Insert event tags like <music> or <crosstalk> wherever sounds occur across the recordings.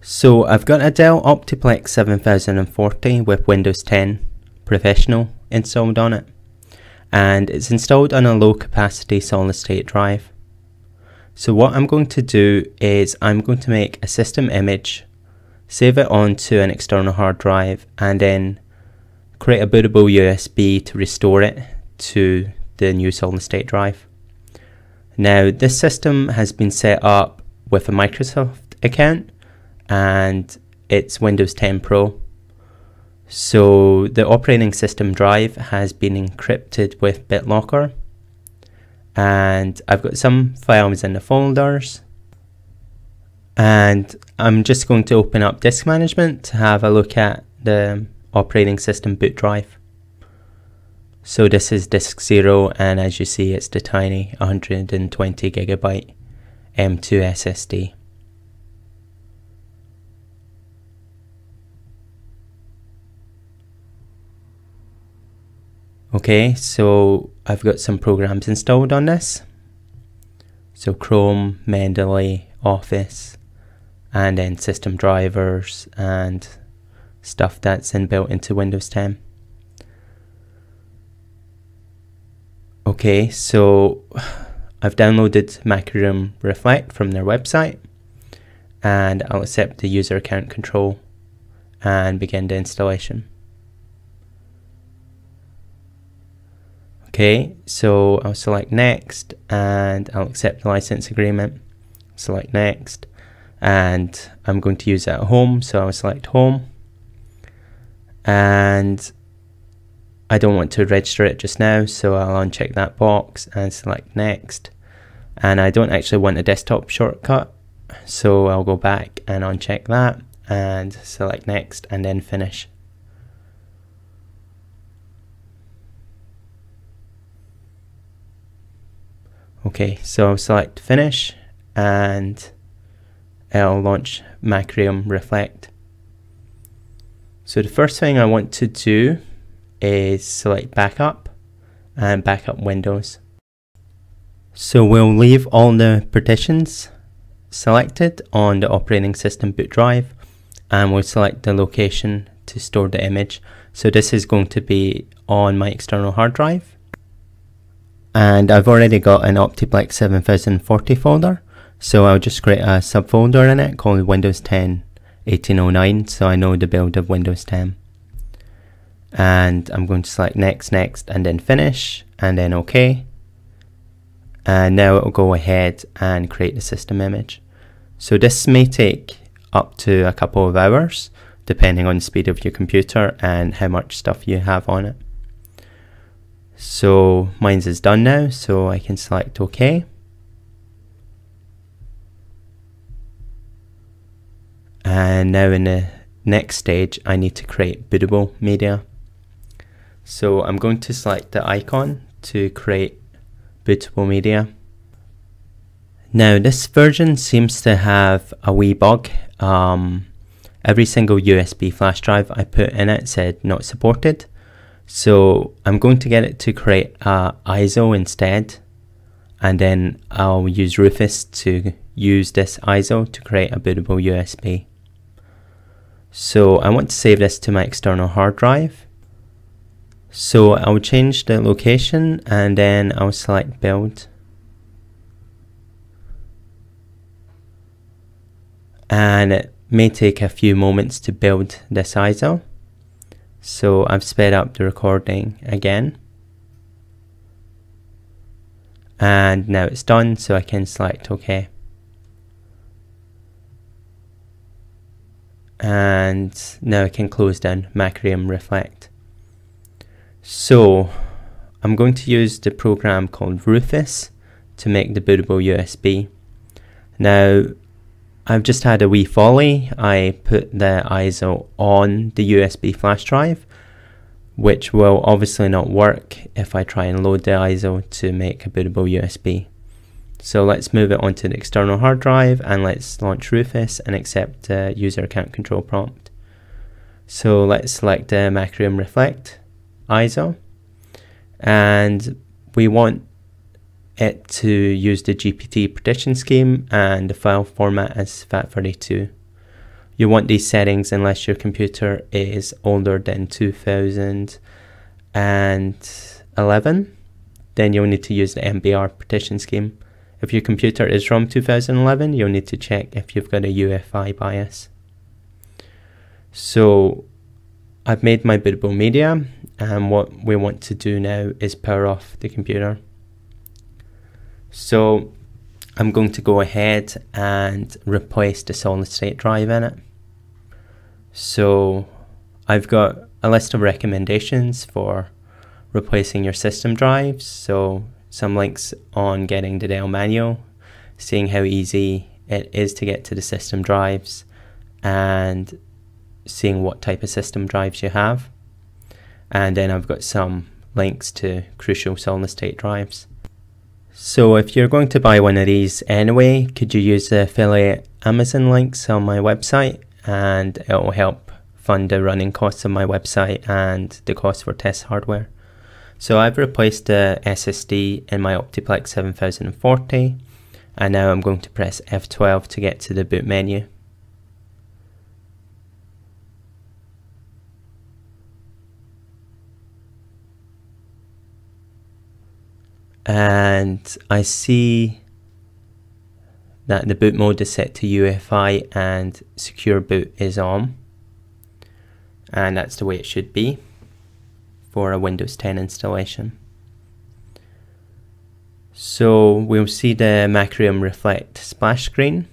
So I've got a Dell Optiplex 7040 with Windows 10 Professional installed on it and it's installed on a low capacity solid state drive. So what I'm going to do is I'm going to make a system image, save it onto an external hard drive and then create a bootable USB to restore it to the new solid state drive. Now this system has been set up with a Microsoft account and it's Windows 10 Pro. So the operating system drive has been encrypted with BitLocker and I've got some files in the folders and I'm just going to open up disk management to have a look at the operating system boot drive. So this is disk 0 and as you see it's the tiny 120 gigabyte M2 SSD. Okay, so I've got some programs installed on this. So Chrome, Mendeley, Office, and then system drivers and stuff that's inbuilt into Windows 10. Okay, so <sighs> I've downloaded Macrium Reflect from their website and I'll accept the user account control and begin the installation. Okay, so I'll select next and I'll accept the license agreement. Select next and I'm going to use it at home, so I'll select home. And I don't want to register it just now, so I'll uncheck that box and select next. And I don't actually want a desktop shortcut, so I'll go back and uncheck that and select next and then finish. Okay, so I'll select finish and I'll launch Macrium Reflect. So the first thing I want to do is select backup and backup windows. So we'll leave all the partitions selected on the operating system boot drive and we'll select the location to store the image. So this is going to be on my external hard drive and I've already got an Optiplex 7040 folder. So I'll just create a subfolder in it called Windows 10 1809 so I know the build of Windows 10 and I'm going to select next next and then finish and then OK. And now it will go ahead and create the system image. So this may take up to a couple of hours depending on the speed of your computer and how much stuff you have on it so mine's is done now, so I can select OK. And now in the next stage, I need to create bootable media. So I'm going to select the icon to create bootable media. Now this version seems to have a wee bug. Um, every single USB flash drive I put in it said not supported. So I'm going to get it to create a ISO instead and then I'll use Rufus to use this ISO to create a bootable USB. So I want to save this to my external hard drive. So I'll change the location and then I'll select build. And it may take a few moments to build this ISO. So I've sped up the recording again. And now it's done, so I can select OK. And now I can close down Macrium Reflect. So I'm going to use the program called Rufus to make the bootable USB. Now I've just had a wee folly. I put the ISO on the USB flash drive, which will obviously not work if I try and load the ISO to make a bootable USB. So let's move it onto the external hard drive and let's launch Rufus and accept the user account control prompt. So let's select the Macrium Reflect ISO and we want it to use the GPT partition scheme and the file format as FAT32. You want these settings unless your computer is older than 2011. Then you'll need to use the MBR partition scheme. If your computer is from 2011, you'll need to check if you've got a UEFI BIOS. So I've made my bootable media and what we want to do now is power off the computer. So I'm going to go ahead and replace the solid state drive in it. So I've got a list of recommendations for replacing your system drives. So some links on getting the Dell manual, seeing how easy it is to get to the system drives and seeing what type of system drives you have. And then I've got some links to crucial solid state drives. So if you're going to buy one of these anyway, could you use the affiliate Amazon links on my website and it will help fund the running costs of my website and the cost for test hardware. So I've replaced the SSD in my Optiplex 7040 and now I'm going to press F12 to get to the boot menu. And I see that the boot mode is set to UEFI and secure boot is on. And that's the way it should be for a Windows 10 installation. So we'll see the Macrium Reflect splash screen.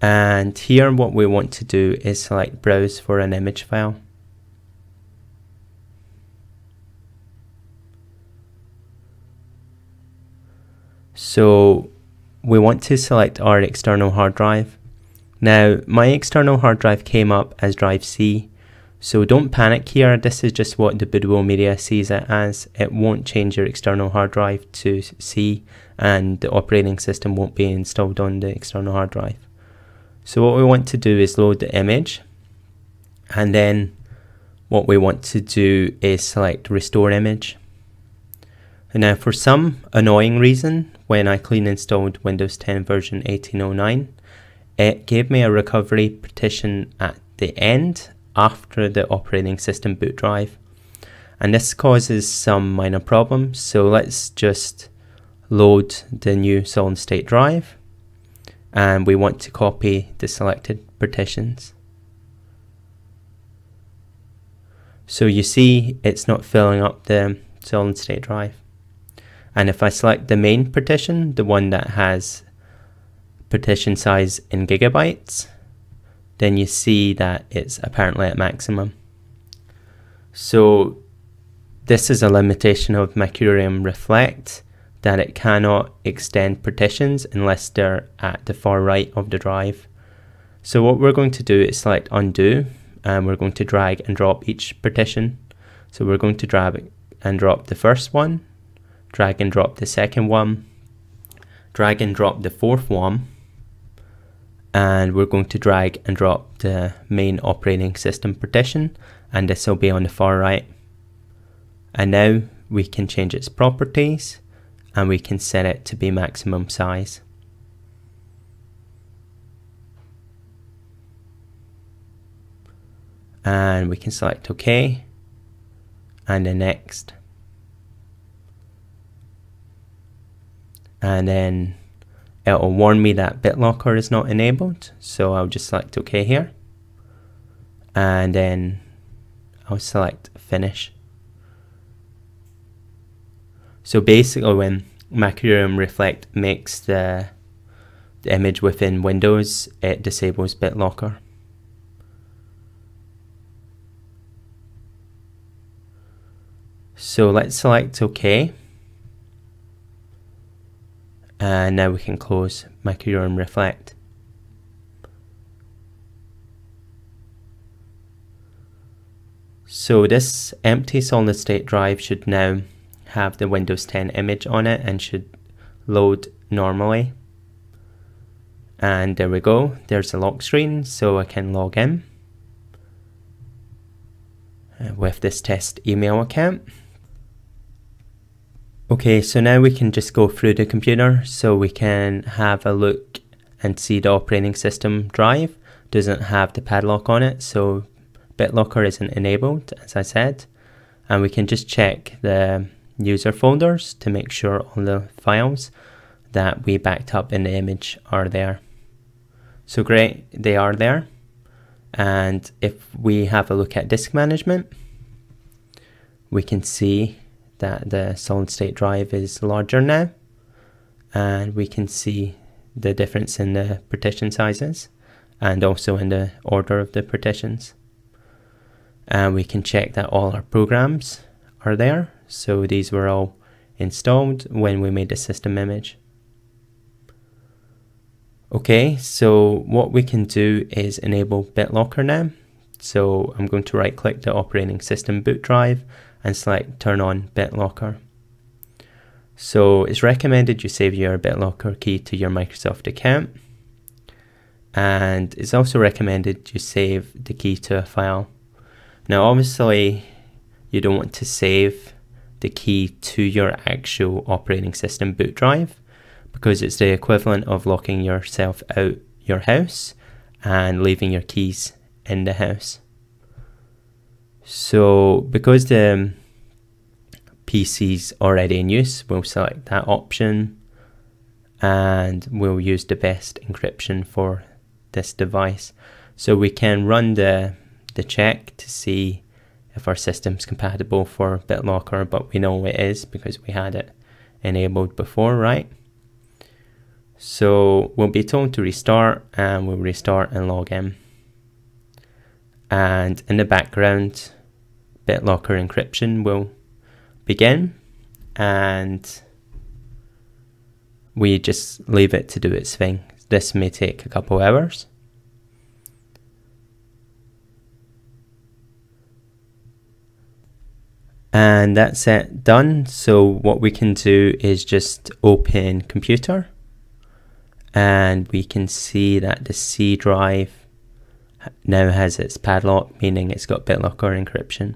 And here what we want to do is select browse for an image file So we want to select our external hard drive. Now my external hard drive came up as drive C. So don't panic here, this is just what the bootable media sees it as. It won't change your external hard drive to C and the operating system won't be installed on the external hard drive. So what we want to do is load the image and then what we want to do is select restore image. And now for some annoying reason, when I clean installed Windows 10 version 1809, it gave me a recovery partition at the end after the operating system boot drive. And this causes some minor problems. So let's just load the new solid state drive. And we want to copy the selected partitions. So you see it's not filling up the solid state drive. And if I select the main partition, the one that has partition size in gigabytes, then you see that it's apparently at maximum. So this is a limitation of Macrium Reflect that it cannot extend partitions unless they're at the far right of the drive. So what we're going to do is select undo and we're going to drag and drop each partition. So we're going to drag and drop the first one drag and drop the second one, drag and drop the fourth one, and we're going to drag and drop the main operating system partition, and this will be on the far right. And now we can change its properties, and we can set it to be maximum size. And we can select OK, and the next. And then it'll warn me that BitLocker is not enabled so I'll just select OK here. And then I'll select finish. So basically when Macrium Reflect makes the, the image within Windows it disables BitLocker. So let's select OK and now we can close Macrium Reflect. So this empty solid state drive should now have the Windows 10 image on it and should load normally. And there we go, there's a lock screen so I can log in uh, with this test email account. Okay, so now we can just go through the computer so we can have a look and see the operating system drive doesn't have the padlock on it, so BitLocker isn't enabled, as I said. And we can just check the user folders to make sure all the files that we backed up in the image are there. So great, they are there. And if we have a look at disk management, we can see that the solid state drive is larger now. And we can see the difference in the partition sizes and also in the order of the partitions. And we can check that all our programs are there. So these were all installed when we made the system image. Okay, so what we can do is enable BitLocker now. So I'm going to right click the operating system boot drive and select turn on BitLocker. So it's recommended you save your BitLocker key to your Microsoft account. And it's also recommended you save the key to a file. Now obviously you don't want to save the key to your actual operating system boot drive because it's the equivalent of locking yourself out your house and leaving your keys in the house. So because the PC's already in use, we'll select that option and we'll use the best encryption for this device. So we can run the, the check to see if our system's compatible for BitLocker, but we know it is because we had it enabled before, right? So we'll be told to restart and we'll restart and log in. And in the background, BitLocker encryption will begin and we just leave it to do its thing. This may take a couple hours. And that's it done. So what we can do is just open computer and we can see that the C drive now has its padlock, meaning it's got BitLocker encryption.